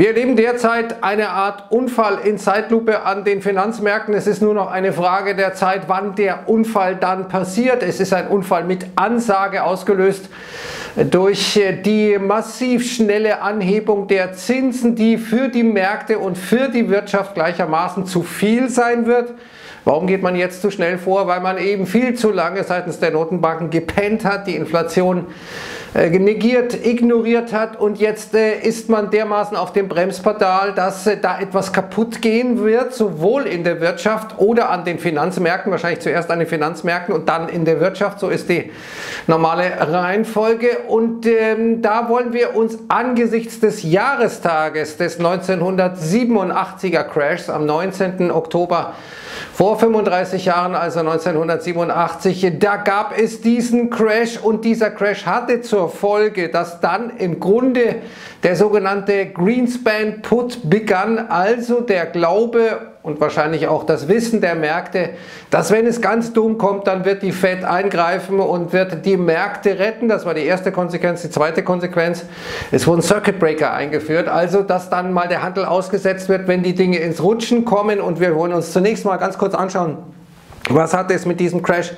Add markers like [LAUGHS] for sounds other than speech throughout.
Wir erleben derzeit eine Art Unfall in Zeitlupe an den Finanzmärkten. Es ist nur noch eine Frage der Zeit, wann der Unfall dann passiert. Es ist ein Unfall mit Ansage ausgelöst durch die massiv schnelle Anhebung der Zinsen, die für die Märkte und für die Wirtschaft gleichermaßen zu viel sein wird. Warum geht man jetzt zu schnell vor? Weil man eben viel zu lange seitens der Notenbanken gepennt hat, die Inflation äh, negiert, ignoriert hat und jetzt äh, ist man dermaßen auf dem Bremspedal, dass äh, da etwas kaputt gehen wird, sowohl in der Wirtschaft oder an den Finanzmärkten, wahrscheinlich zuerst an den Finanzmärkten und dann in der Wirtschaft, so ist die normale Reihenfolge und ähm, da wollen wir uns angesichts des Jahrestages des 1987er Crashs am 19. Oktober vor 35 Jahren, also 1987, da gab es diesen Crash und dieser Crash hatte zur Folge, dass dann im Grunde der sogenannte Greenspan Put begann, also der Glaube und wahrscheinlich auch das Wissen der Märkte, dass wenn es ganz dumm kommt, dann wird die Fed eingreifen und wird die Märkte retten. Das war die erste Konsequenz. Die zweite Konsequenz, es wurden Circuit Breaker eingeführt, also dass dann mal der Handel ausgesetzt wird, wenn die Dinge ins Rutschen kommen. Und wir wollen uns zunächst mal ganz kurz anschauen, was hat es mit diesem Crash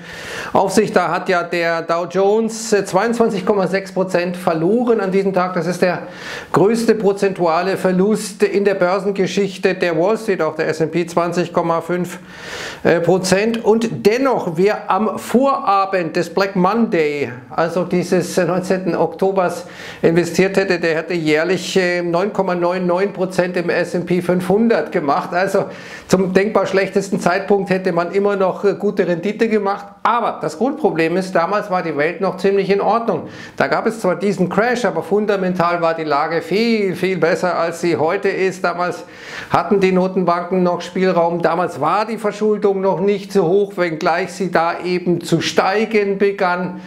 auf sich? Da hat ja der Dow Jones 22,6% äh, verloren an diesem Tag. Das ist der größte prozentuale Verlust in der Börsengeschichte der Wall Street, auch der S&P 20,5%. Und dennoch, wer am Vorabend des Black Monday, also dieses 19. Oktobers, investiert hätte, der hätte jährlich 9,99% äh, im S&P 500 gemacht. Also zum denkbar schlechtesten Zeitpunkt hätte man immer noch noch gute Rendite gemacht. Aber das Grundproblem ist, damals war die Welt noch ziemlich in Ordnung. Da gab es zwar diesen Crash, aber fundamental war die Lage viel, viel besser, als sie heute ist. Damals hatten die Notenbanken noch Spielraum. Damals war die Verschuldung noch nicht so hoch, wenngleich sie da eben zu steigen begann.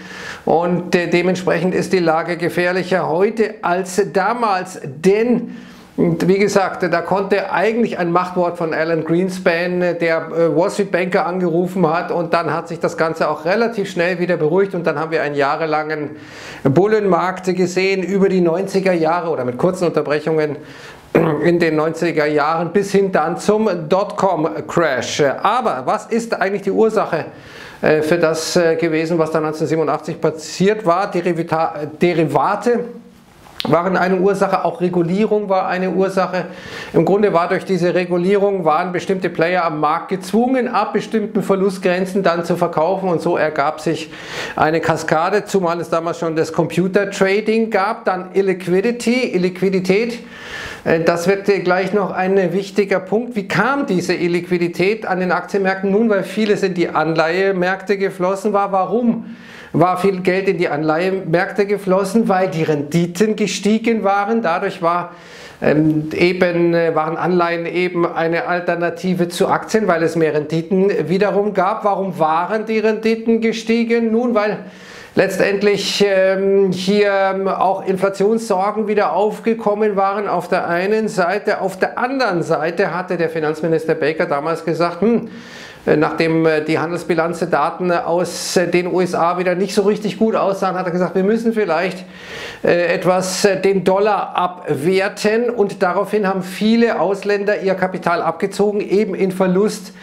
Und äh, dementsprechend ist die Lage gefährlicher heute als damals, denn und wie gesagt, da konnte eigentlich ein Machtwort von Alan Greenspan, der äh, Wall Street Banker angerufen hat und dann hat sich das Ganze auch relativ schnell wieder beruhigt und dann haben wir einen jahrelangen Bullenmarkt gesehen über die 90er Jahre oder mit kurzen Unterbrechungen [CLEARS THROAT] in den 90er Jahren bis hin dann zum Dotcom-Crash. Aber was ist eigentlich die Ursache äh, für das äh, gewesen, was dann 1987 passiert war? Derivate waren eine Ursache, auch Regulierung war eine Ursache. Im Grunde war durch diese Regulierung, waren bestimmte Player am Markt gezwungen, ab bestimmten Verlustgrenzen dann zu verkaufen und so ergab sich eine Kaskade, zumal es damals schon das Computer Trading gab, dann Illiquidity, Illiquidität. Äh, das wird gleich noch ein wichtiger Punkt. Wie kam diese Illiquidität an den Aktienmärkten? Nun, weil vieles in die Anleihemärkte geflossen war. Warum? War viel Geld in die Anleihemärkte geflossen, weil die Renditen gestiegen waren. Dadurch war ähm, eben, äh, waren Anleihen eben eine Alternative zu Aktien, weil es mehr Renditen wiederum gab. Warum waren die Renditen gestiegen? Nun, weil letztendlich ähm, hier ähm, auch Inflationssorgen wieder aufgekommen waren auf der einen Seite. Auf der anderen Seite hatte der Finanzminister Baker damals gesagt, hm, nachdem äh, die Handelsbilanzdaten aus äh, den USA wieder nicht so richtig gut aussahen, hat er gesagt, wir müssen vielleicht etwas den Dollar abwerten und daraufhin haben viele Ausländer ihr Kapital abgezogen, eben in Verlust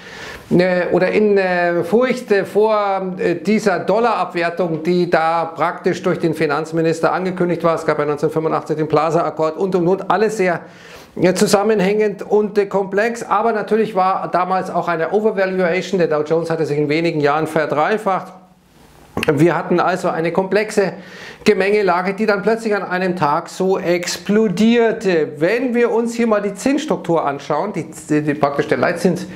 oder in Furcht vor dieser Dollarabwertung, die da praktisch durch den Finanzminister angekündigt war. Es gab ja 1985 den Plaza-Akkord und und und, alles sehr zusammenhängend und äh, komplex, aber natürlich war damals auch eine Overvaluation. Der Dow Jones hatte sich in wenigen Jahren verdreifacht. Wir hatten also eine komplexe Gemengelage, die dann plötzlich an einem Tag so explodierte. Wenn wir uns hier mal die Zinsstruktur anschauen, die, die, praktisch der Leitzins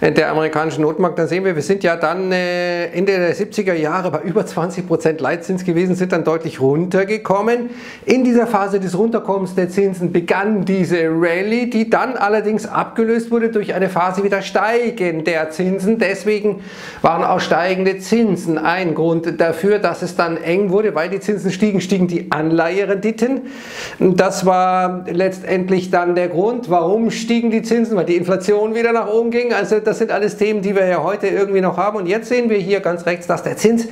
der amerikanischen Notenbank, dann sehen wir, wir sind ja dann äh, Ende der 70er Jahre bei über 20% Leitzins gewesen, sind dann deutlich runtergekommen. In dieser Phase des Runterkommens der Zinsen begann diese Rallye, die dann allerdings abgelöst wurde durch eine Phase wieder steigender Zinsen. Deswegen waren auch steigende Zinsen ein Grund Grund dafür, dass es dann eng wurde, weil die Zinsen stiegen, stiegen die Anleiherenditen. Das war letztendlich dann der Grund, warum stiegen die Zinsen, weil die Inflation wieder nach oben ging. Also das sind alles Themen, die wir ja heute irgendwie noch haben. Und jetzt sehen wir hier ganz rechts, dass der Zins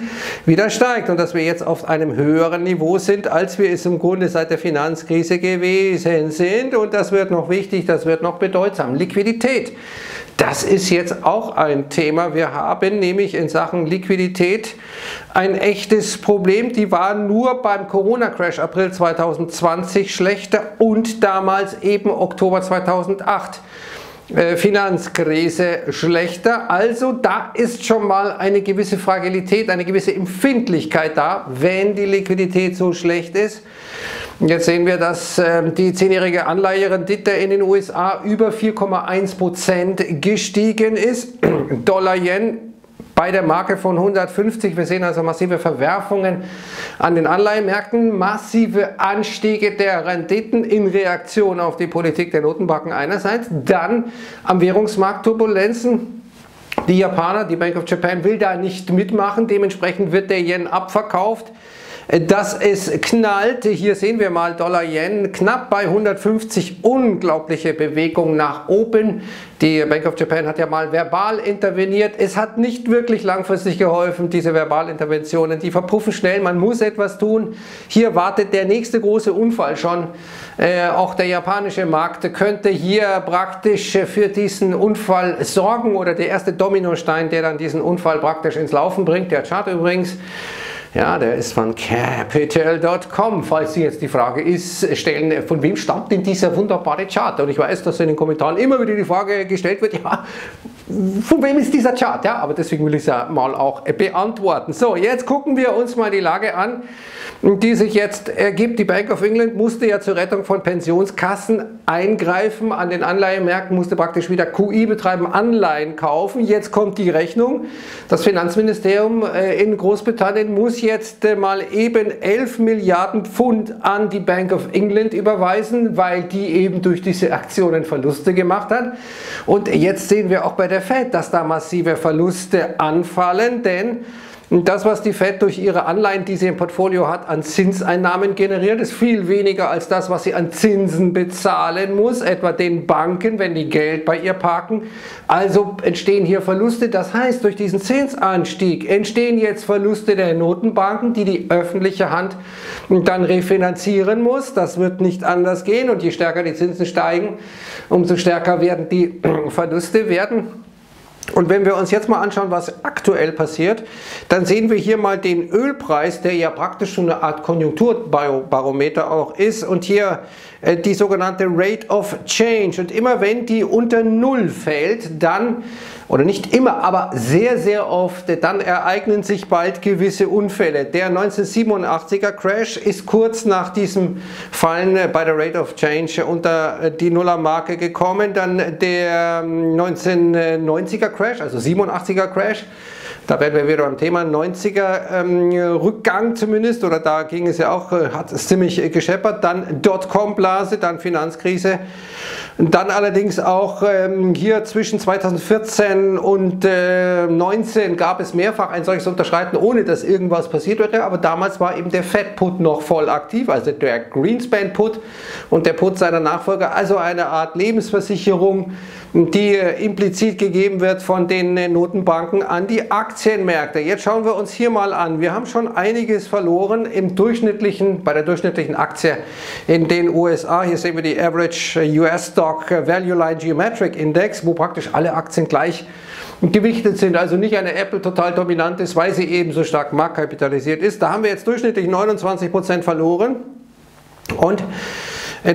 wieder steigt und dass wir jetzt auf einem höheren Niveau sind, als wir es im Grunde seit der Finanzkrise gewesen sind. Und das wird noch wichtig, das wird noch bedeutsam. Liquidität. Das ist jetzt auch ein Thema. Wir haben nämlich in Sachen Liquidität ein echtes Problem. Die waren nur beim Corona-Crash April 2020 schlechter und damals eben Oktober 2008. Äh, Finanzkrise schlechter. Also da ist schon mal eine gewisse Fragilität, eine gewisse Empfindlichkeit da, wenn die Liquidität so schlecht ist. Jetzt sehen wir, dass ähm, die zehnjährige Anleiherendite in den USA über 4,1% gestiegen ist. [CLEARS THROAT] Dollar-Yen bei der Marke von 150. Wir sehen also massive Verwerfungen an den Anleihenmärkten, massive Anstiege der Renditen in Reaktion auf die Politik der Notenbanken einerseits, dann am Währungsmarkt Turbulenzen. Die Japaner, die Bank of Japan will da nicht mitmachen, dementsprechend wird der Yen abverkauft dass es knallt. Hier sehen wir mal Dollar-Yen knapp bei 150. Unglaubliche Bewegung nach oben. Die Bank of Japan hat ja mal verbal interveniert. Es hat nicht wirklich langfristig geholfen, diese Verbalinterventionen. Die verpuffen schnell. Man muss etwas tun. Hier wartet der nächste große Unfall schon. Äh, auch der japanische Markt könnte hier praktisch für diesen Unfall sorgen oder der erste Dominostein, der dann diesen Unfall praktisch ins Laufen bringt. Der Chart übrigens. Ja, der ist von capital.com. Falls Sie jetzt die Frage ist, stellen, von wem stammt denn dieser wunderbare Chart? Und ich weiß, dass in den Kommentaren immer wieder die Frage gestellt wird, ja, von wem ist dieser Chart? Ja, aber deswegen will ich es ja mal auch beantworten. So, jetzt gucken wir uns mal die Lage an, die sich jetzt ergibt. Die Bank of England musste ja zur Rettung von Pensionskassen eingreifen. An den Anleihenmärkten musste praktisch wieder QI betreiben, Anleihen kaufen. Jetzt kommt die Rechnung. Das Finanzministerium äh, in Großbritannien muss jetzt mal eben 11 Milliarden Pfund an die Bank of England überweisen, weil die eben durch diese Aktionen Verluste gemacht hat. Und jetzt sehen wir auch bei der Fed, dass da massive Verluste anfallen, denn das, was die Fed durch ihre Anleihen, die sie im Portfolio hat, an Zinseinnahmen generiert, ist viel weniger als das, was sie an Zinsen bezahlen muss, etwa den Banken, wenn die Geld bei ihr parken. Also entstehen hier Verluste. Das heißt, durch diesen Zinsanstieg entstehen jetzt Verluste der Notenbanken, die die öffentliche Hand dann refinanzieren muss. Das wird nicht anders gehen und je stärker die Zinsen steigen, umso stärker werden die [CLEARS THROAT] Verluste werden. Und wenn wir uns jetzt mal anschauen, was aktuell passiert, dann sehen wir hier mal den Ölpreis, der ja praktisch schon eine Art Konjunkturbarometer auch ist. Und hier die sogenannte Rate of Change. Und immer wenn die unter Null fällt, dann oder nicht immer, aber sehr, sehr oft, dann ereignen sich bald gewisse Unfälle. Der 1987er Crash ist kurz nach diesem Fallen bei der Rate of Change unter die Nullermarke gekommen. Dann der 1990er ähm, Crash, also 87er Crash, da werden wir wieder beim Thema 90er ähm, Rückgang zumindest, oder da ging es ja auch, äh, hat es ziemlich äh, gescheppert. Dann Dotcom-Blase, dann Finanzkrise. Dann allerdings auch ähm, hier zwischen 2014 und äh, 19 gab es mehrfach ein solches Unterschreiten, ohne dass irgendwas passiert wäre. Aber damals war eben der Fed-Put noch voll aktiv, also der Greenspan-Put und der Put seiner Nachfolger, also eine Art Lebensversicherung die implizit gegeben wird von den Notenbanken an die Aktienmärkte. Jetzt schauen wir uns hier mal an. Wir haben schon einiges verloren im durchschnittlichen, bei der durchschnittlichen Aktie in den USA. Hier sehen wir die Average US Stock Value Line Geometric Index, wo praktisch alle Aktien gleich gewichtet sind, also nicht eine Apple total dominant ist, weil sie eben so stark marktkapitalisiert ist. Da haben wir jetzt durchschnittlich 29% verloren und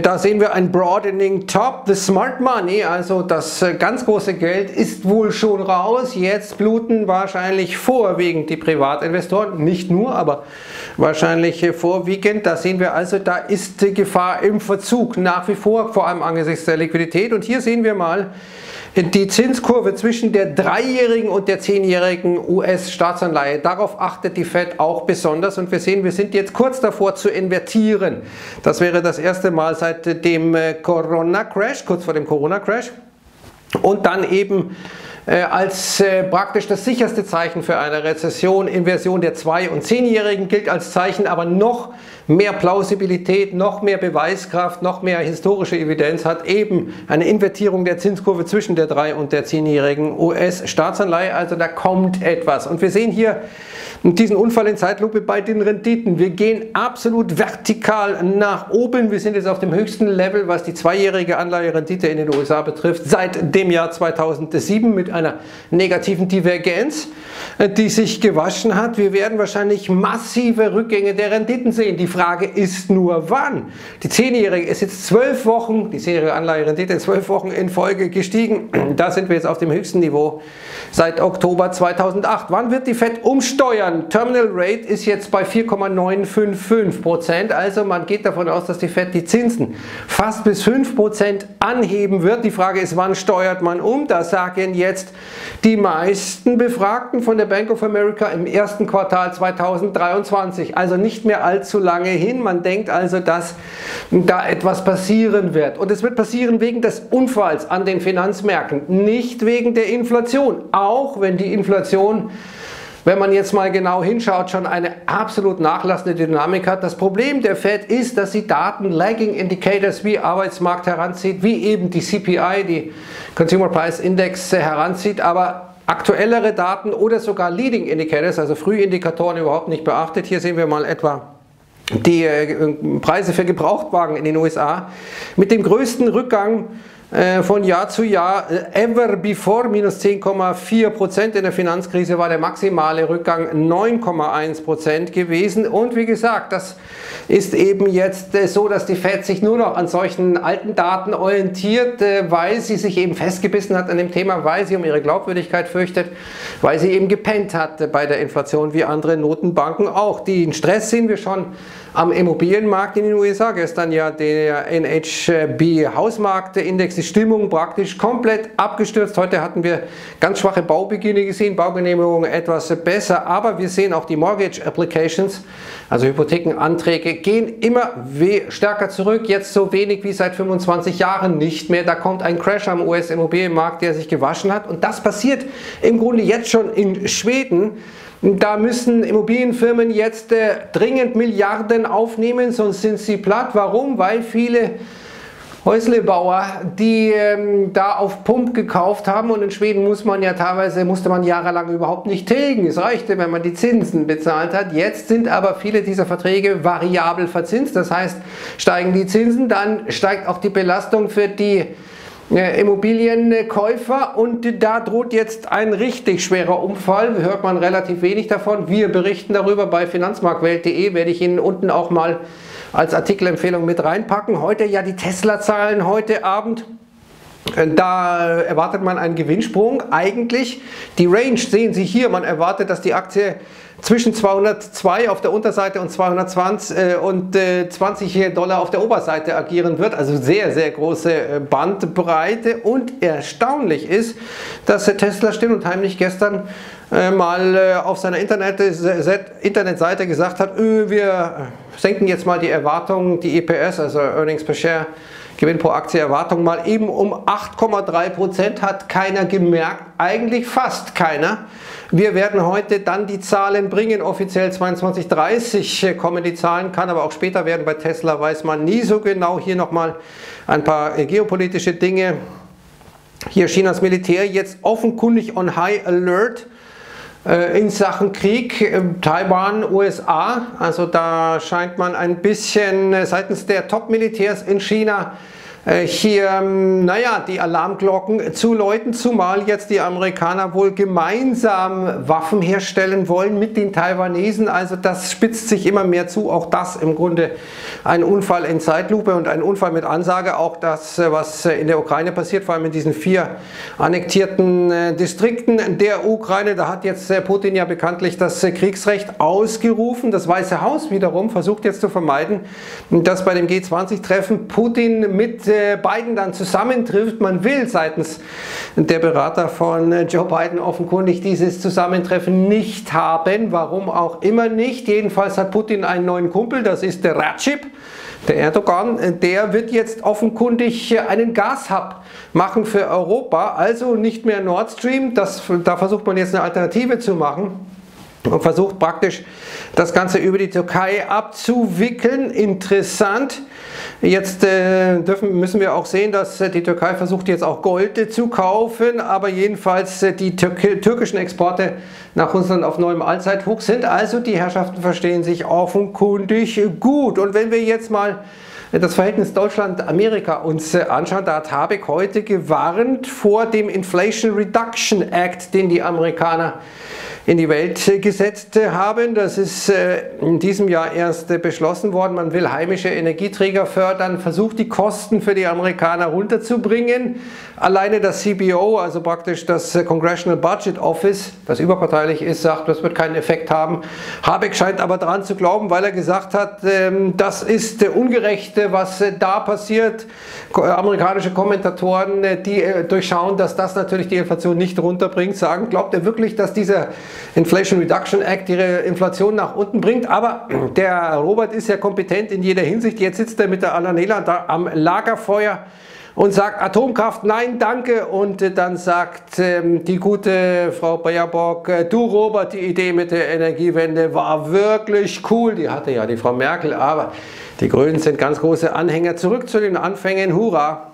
da sehen wir ein Broadening Top. The Smart Money, also das äh, ganz große Geld, ist wohl schon raus. Jetzt bluten wahrscheinlich vorwiegend die Privatinvestoren. Nicht nur, aber wahrscheinlich äh, vorwiegend. Da sehen wir also, da ist die Gefahr im Verzug nach wie vor, vor allem angesichts der Liquidität. Und hier sehen wir mal, die Zinskurve zwischen der dreijährigen und der zehnjährigen US-Staatsanleihe. Darauf achtet die Fed auch besonders und wir sehen, wir sind jetzt kurz davor zu invertieren. Das wäre das erste Mal seit dem äh, Corona-Crash, kurz vor dem Corona-Crash. Und dann eben als äh, praktisch das sicherste Zeichen für eine Rezession. Inversion der 2- und 10-Jährigen gilt als Zeichen, aber noch mehr Plausibilität, noch mehr Beweiskraft, noch mehr historische Evidenz hat eben eine Invertierung der Zinskurve zwischen der 3- und der 10-jährigen US-Staatsanleihe. Also da kommt etwas. Und wir sehen hier diesen Unfall in Zeitlupe bei den Renditen. Wir gehen absolut vertikal nach oben. Wir sind jetzt auf dem höchsten Level, was die zweijährige Anleiherendite in den USA betrifft, seit dem Jahr 2007 mit einer negativen Divergenz, die sich gewaschen hat. Wir werden wahrscheinlich massive Rückgänge der Renditen sehen. Die Frage ist nur, wann. Die zehnjährige ist jetzt zwölf Wochen, die zehnjährige Anleiherendite in zwölf Wochen in Folge gestiegen. Da sind wir jetzt auf dem höchsten Niveau seit Oktober 2008. Wann wird die Fed umsteuern? Terminal Rate ist jetzt bei 4,955 Prozent. Also man geht davon aus, dass die Fed die Zinsen fast bis 5 Prozent anheben wird. Die Frage ist, wann steuert man um? Da sagen jetzt die meisten Befragten von der Bank of America im ersten Quartal 2023. Also nicht mehr allzu lange hin. Man denkt also, dass da etwas passieren wird. Und es wird passieren wegen des Unfalls an den Finanzmärkten, nicht wegen der Inflation auch wenn die Inflation wenn man jetzt mal genau hinschaut, schon eine absolut nachlassende Dynamik hat. Das Problem der Fed ist, dass sie Daten, Lagging Indicators wie Arbeitsmarkt heranzieht, wie eben die CPI, die Consumer Price Index heranzieht, aber aktuellere Daten oder sogar Leading Indicators, also Frühindikatoren überhaupt nicht beachtet. Hier sehen wir mal etwa die äh, Preise für Gebrauchtwagen in den USA mit dem größten Rückgang äh, von Jahr zu Jahr äh, ever before minus 10,4 Prozent. In der Finanzkrise war der maximale Rückgang 9,1 Prozent gewesen. Und wie gesagt, das ist eben jetzt äh, so, dass die Fed sich nur noch an solchen alten Daten orientiert, weil sie sich eben festgebissen hat an dem Thema, weil sie um ihre Glaubwürdigkeit fürchtet, weil sie eben gepennt hat bei der Inflation wie andere Notenbanken auch. Den Stress sehen wir schon am Immobilienmarkt in den USA. Gestern ja der NHB Hausmarktindex, die Stimmung praktisch komplett abgestürzt. Heute hatten wir ganz schwache Baubeginne gesehen, Baugenehmigungen etwas besser, aber wir sehen auch die Mortgage Applications, also Hypothekenanträge, gehen immer stärker zurück. Jetzt so wenig wie seit 25 Jahren nicht mehr. Da kommt ein Crash am US-Immobilienmarkt, der sich gewaschen hat. Und das passiert im Grunde jetzt schon in Schweden. Da müssen Immobilienfirmen jetzt äh, dringend Milliarden aufnehmen, sonst sind sie platt. Warum? Weil viele Häuslebauer, die ähm, da auf Pump gekauft haben und in Schweden muss man ja teilweise, musste man jahrelang überhaupt nicht tilgen. Es reichte, wenn man die Zinsen bezahlt hat. Jetzt sind aber viele dieser Verträge variabel verzinst. Das heißt, steigen die Zinsen, dann steigt auch die Belastung für die Immobilienkäufer und da droht jetzt ein richtig schwerer Umfall. Hört man relativ wenig davon. Wir berichten darüber bei finanzmarktwelt.de, werde ich Ihnen unten auch mal als Artikelempfehlung mit reinpacken. Heute ja die Tesla-Zahlen heute Abend. Da erwartet man einen Gewinnsprung. Eigentlich die Range sehen Sie hier. Man erwartet, dass die Aktie zwischen 202 auf der Unterseite und 220 äh, und äh, 20 Dollar auf der Oberseite agieren wird. Also sehr, sehr große äh, Bandbreite. Und erstaunlich ist, dass Tesla still und heimlich gestern äh, mal äh, auf seiner Internet Internetseite gesagt hat, öh, wir senken jetzt mal die Erwartungen, die EPS, also Earnings per Share, Gewinn pro Aktie Erwartung mal eben um 8,3 Prozent hat keiner gemerkt, eigentlich fast keiner. Wir werden heute dann die Zahlen bringen, offiziell 22.30 kommen die Zahlen, kann aber auch später werden. Bei Tesla weiß man nie so genau. Hier nochmal ein paar äh, geopolitische Dinge. Hier Chinas Militär jetzt offenkundig on High Alert in Sachen Krieg, äh, Taiwan, USA. Also da scheint man ein bisschen seitens der Top-Militärs in China äh, hier, ähm, naja, die Alarmglocken zu läuten, zumal jetzt die Amerikaner wohl gemeinsam Waffen herstellen wollen mit den Taiwanesen. Also das spitzt sich immer mehr zu. Auch das im Grunde ein Unfall in Zeitlupe und ein Unfall mit Ansage. Auch das, äh, was äh, in der Ukraine passiert, vor allem in diesen vier annektierten Distrikten der Ukraine. Da hat jetzt Putin ja bekanntlich das Kriegsrecht ausgerufen. Das Weiße Haus wiederum versucht jetzt zu vermeiden, dass bei dem G20-Treffen Putin mit äh, Biden dann zusammentrifft. Man will seitens der Berater von Joe Biden offenkundig dieses Zusammentreffen nicht haben. Warum auch immer nicht. Jedenfalls hat Putin einen neuen Kumpel, das ist der Ratschip. Der Erdogan, der wird jetzt offenkundig einen Gashub machen für Europa, also nicht mehr Nord Stream. Das, da versucht man jetzt eine Alternative zu machen und versucht praktisch das Ganze über die Türkei abzuwickeln. Interessant. Jetzt äh, dürfen, müssen wir auch sehen, dass äh, die Türkei versucht jetzt auch Gold äh, zu kaufen, aber jedenfalls äh, die Tür türkischen Exporte nach Russland auf neuem Allzeithoch sind. Also die Herrschaften verstehen sich offenkundig gut. Und wenn wir jetzt mal das Verhältnis Deutschland-Amerika uns äh, anschauen, da hat Habeck heute gewarnt vor dem Inflation Reduction Act, den die Amerikaner in die Welt gesetzt haben. Das ist äh, in diesem Jahr erst äh, beschlossen worden. Man will heimische Energieträger fördern, versucht die Kosten für die Amerikaner runterzubringen. Alleine das CBO, also praktisch das äh, Congressional Budget Office, das überparteilich ist, sagt, das wird keinen Effekt haben. Habeck scheint aber daran zu glauben, weil er gesagt hat, ähm, das ist ungerecht, was da passiert. Amerikanische Kommentatoren, die durchschauen, dass das natürlich die Inflation nicht runterbringt, sagen, glaubt er wirklich, dass dieser Inflation Reduction Act ihre Inflation nach unten bringt. Aber [CLEARS THROAT] der Robert ist ja kompetent in jeder Hinsicht. Jetzt sitzt er mit der Alanela da am Lagerfeuer und sagt Atomkraft, nein, danke. Und dann sagt ähm, die gute Frau Baerbock, äh, du Robert, die Idee mit der Energiewende war wirklich cool. Die hatte ja die Frau Merkel, aber die Grünen sind ganz große Anhänger. Zurück zu den Anfängen, hurra!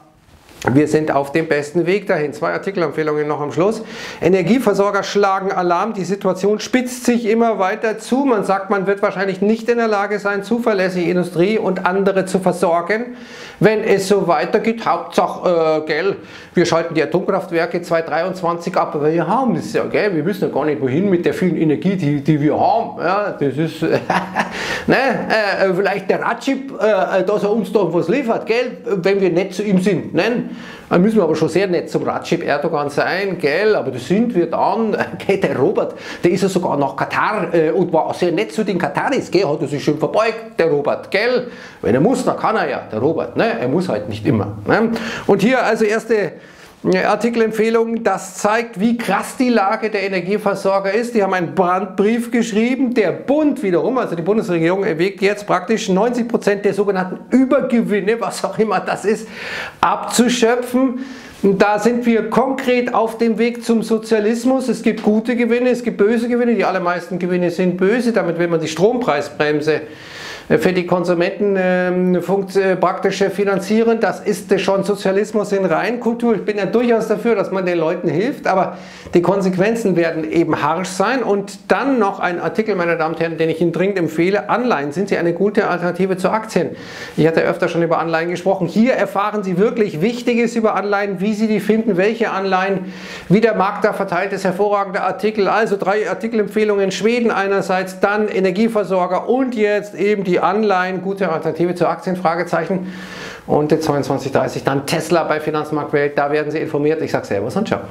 Wir sind auf dem besten Weg dahin. Zwei Artikelempfehlungen noch am Schluss. Energieversorger schlagen Alarm. Die Situation spitzt sich immer weiter zu. Man sagt, man wird wahrscheinlich nicht in der Lage sein, zuverlässig Industrie und andere zu versorgen, wenn es so weitergeht. Hauptsache, äh, gell, wir schalten die Atomkraftwerke 2023 ab, aber wir haben es ja, gell, wir wissen ja gar nicht, wohin mit der vielen Energie, die, die wir haben. Ja, das ist, [LAUGHS] ne, äh, vielleicht der Ratschip, äh, dass er uns da was liefert, gell, wenn wir nett zu ihm sind. Ne? Dann müssen wir aber schon sehr nett zum Ratschip Erdogan sein, gell, aber das sind wir dann. [LAUGHS] Gell, der Robert, der ist ja sogar nach Katar äh, und war auch sehr nett zu den Kataris, gell, hat er sich schön verbeugt, der Robert, gell. Wenn er muss, dann kann er ja, der Robert, ne, er muss halt nicht immer. Ne? Und hier also erste Artikelempfehlung, das zeigt, wie krass die Lage der Energieversorger ist. Die haben einen Brandbrief geschrieben. Der Bund wiederum, also die Bundesregierung, erwägt jetzt praktisch 90 Prozent der sogenannten Übergewinne, was auch immer das ist, abzuschöpfen. Da sind wir konkret auf dem Weg zum Sozialismus. Es gibt gute Gewinne, es gibt böse Gewinne. Die allermeisten Gewinne sind böse. Damit will man die Strompreisbremse für die Konsumenten ähm, äh, praktisch finanzieren. Das ist schon Sozialismus in Reinkultur. Ich bin ja durchaus dafür, dass man den Leuten hilft, aber die Konsequenzen werden eben harsch sein. Und dann noch ein Artikel, meine Damen und Herren, den ich Ihnen dringend empfehle. Anleihen, sind Sie eine gute Alternative zu Aktien? Ich hatte öfter schon über Anleihen gesprochen. Hier erfahren Sie wirklich Wichtiges über Anleihen, wie Sie die finden, welche Anleihen, wie der Markt da verteilt ist. Hervorragende Artikel. Also drei Artikelempfehlungen. Schweden einerseits, dann Energieversorger und jetzt eben die Anleihen, gute Alternative zu Aktien, Fragezeichen. Und 22.30 dann Tesla bei Finanzmarktwelt, da werden Sie informiert. Ich sage Servus und Ciao.